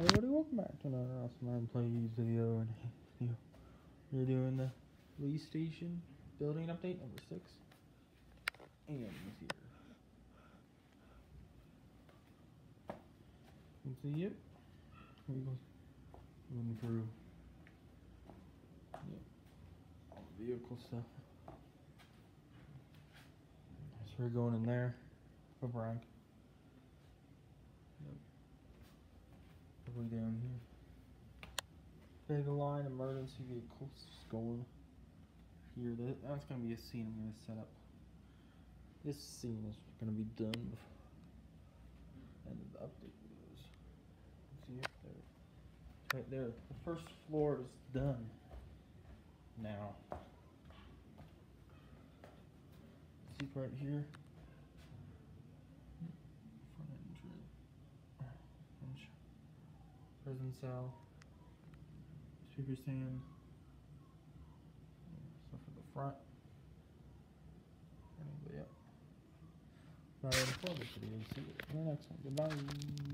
everybody, welcome back to another awesome Iron Plays video. And you, we're doing the Lee Station building update number six. And he's here. You can see it. Here he goes. Moving through. Yep. All the vehicle stuff. So we're going in there for Doing here? Big line emergency vehicles going here. That's gonna be a scene I'm gonna set up. This scene is gonna be done before end of the update videos. See it there. Right there. The first floor is done. Now. See right here. Prison cell, speaker stand, stuff for the front. Not ready for this video. See you in the next one. Goodbye.